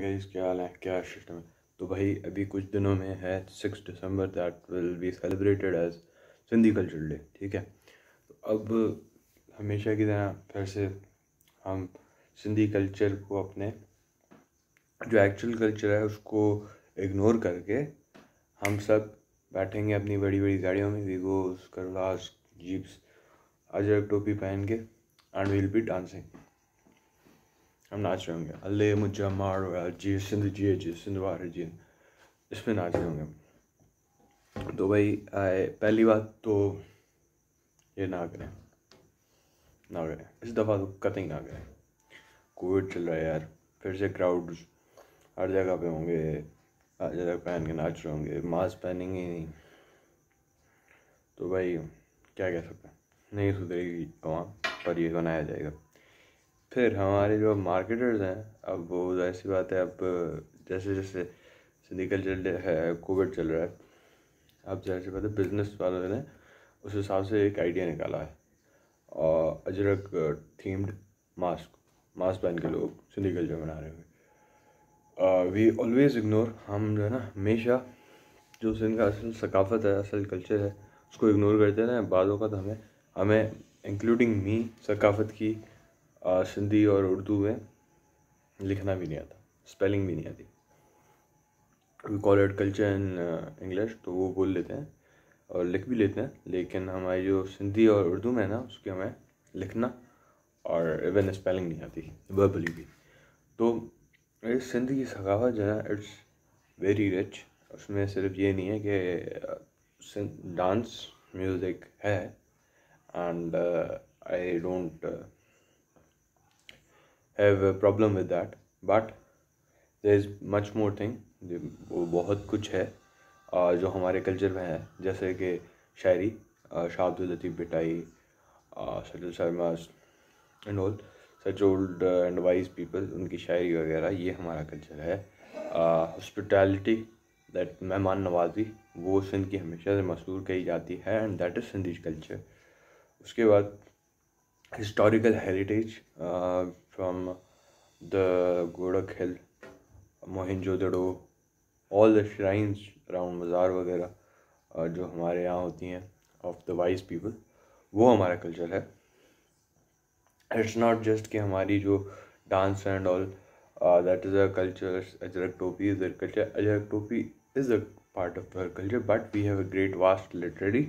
Guys क्या हाल है, क्या सिस्टम है? तो भाई, अभी कुछ दिनों में है six December that will be celebrated as Sindhi culture day ठीक है? तो अब हमेशा की तरह फिर से हम सिंधी कल्चर को अपने, जो एक्चुअल कल्चर है, उसको इग्नोर करके हम सब बैठेंगे अपनी बड़ी बड़ी गाड़ियों में वीगोस करलास जीप्स अजरक टोपी पहन के एंड विल बी डांसिंग हम नाच रहे होंगे अल्ले मुझा मार जी सिंध जी जी सिंधवार जी इस पर नाच रहे होंगे तो भाई आए पहली बात तो ये ना करें ना करें इस दफ़ा तो कतई ना करें कोविड चल रहा है यार फिर से क्राउड हर जगह पे होंगे हर जगह पहन के नाच रहे होंगे मास्क पहनेंगे नहीं तो भाई क्या कह सकते हैं नहीं सुधरेगी वहाँ पर ये बनाया जाएगा फिर हमारे जो मार्केटर्स हैं, अब वो ऐसी बात है, अब जैसे जैसे सिंधी कल्चर है कोविड चल रहा है, अब जैसे बात है बिज़नेस वालों ने उस हिसाब से एक आइडिया निकाला है। और अजरक थीम्ड मास्क मास्क पहन के लोग सिंधी कल्चर बना रहे हुए वी ऑलवेज इग्नोर हम जो है ना, हमेशा जो सिंध का असल सकाफत है, असल कल्चर है, उसको इग्नोर करते हैं बाद तो हमें हमें इंक्लूडिंग मी सकाफत की सिंधी और उर्दू में लिखना भी नहीं आता स्पेलिंग भी नहीं आती। We call it culture in English तो वो बोल लेते हैं और लिख भी लेते हैं, लेकिन हमारी जो सिंधी और उर्दू में है ना, उसकी हमें लिखना और इवन स्पेलिंग नहीं आती वर्बली भी। तो इस सिंधी की सखावत जो है इट्स वेरी रिच उसमें सिर्फ़ ये नहीं है कि डांस म्यूज़िक है। And I don't have a problem with that, but there is much more thing. वो बहुत कुछ है जो हमारे कल्चर में है। जैसे कि शायरी Shah Abdul Latif Bhittai Sajal Sharma and all such old and wise people उनकी शायरी वगैरह, ये हमारा कल्चर है। हॉस्पिटैलिटी दैट मेहमान नवाजी, वो सिंध की हमेशा से मशहूर कही जाती है and that is Sindhi culture उसके बाद historical heritage uh, from the Godak Hill, Mohenjo-daro, all the shrines around मज़ार वगैरह uh, जो हमारे यहाँ होती हैं ऑफ़ द वाइज पीपल वो हमारा कल्चर है। इट्स नॉट जस्ट कि हमारी जो dance and all that is a culture Ajrak topi is a culture Ajrak topi is a part of our culture but we have a great vast literary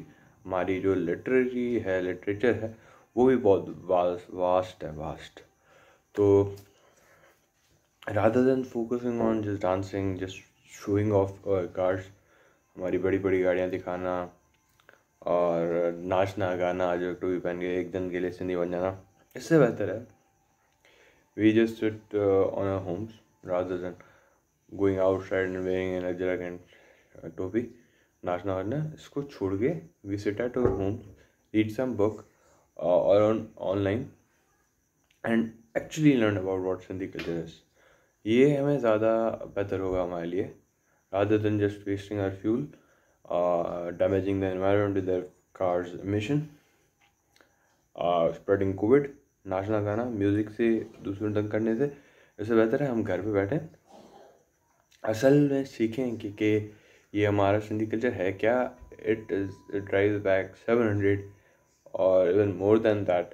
हमारी जो literary है literature है वो भी बहुत वास्ट है वास्ट तो rather than focusing on just dancing just showing off cars हमारी बड़ी बड़ी गाड़ियाँ दिखाना और नाचना, गाना, जो टू पहन के एक दिन के लिए सिंधी बन जाना, इससे बेहतर है. We just sit on a homes rather than going outside and wearing in Ajrak and topi नाचना वाचना इसको छोड़ के we sit at our homes read some book or on online. And actually learn about what Sindhi culture ये हमें ज़्यादा बेहतर होगा हमारे लिए. Rather than just wasting our fuel damaging the environment with cars emission spreading COVID नाचना गाना music से दूसरों तक करने से इससे बेहतर है हम घर पे बैठें. असल में सीखें कि, कि ये हमारा सिंधी कल्चर है क्या? It is drive back seven hundred और even more than that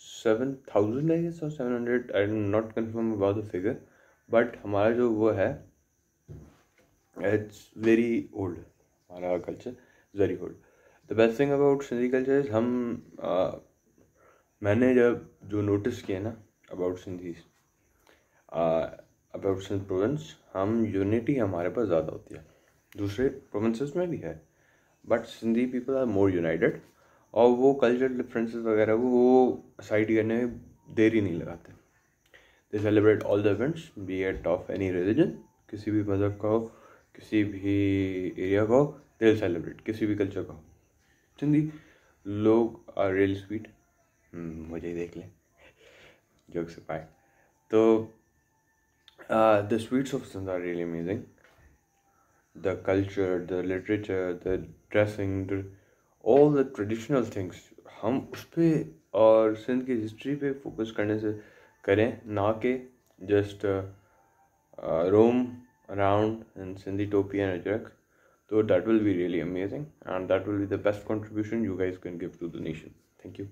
seven thousand I seven hundred I am not confirm about the figure but हमारा जो वो है इट्स वेरी ओल्ड हमारा culture very old the best thing about Sindhi culture is हम मैंने जब जो नोटिस किए ना about Sindhi about Sindh province हम यूनिटी हमारे पास ज़्यादा होती है। दूसरे प्रोविंसेस में भी है but Sindhi people are more united और वो कल्चरल डिफरेंसेस वगैरह को वो साइड करने में देरी नहीं लगाते। They celebrate all the events be it of any religion किसी भी मज़हब का हो, किसी भी एरिया का हो दे सेलिब्रेट किसी भी कल्चर का हो। सिंधी लोग आर रियली स्वीट मुझे ही देख लें। जोक से पाए। तो the sweets of Sindh are really amazing the culture the literature the dressing all the traditional things हम उस पर और सिंध की हिस्ट्री पे फोकस करने से करें, ना के just roam around in Sindhi topi and ajrak तो that will be really amazing and that will be the best contribution you guys can give to the nation thank you